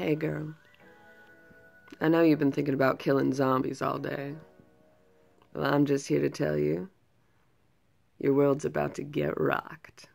Hey, girl. I know you've been thinking about killing zombies all day. Well, I'm just here to tell you your world's about to get rocked.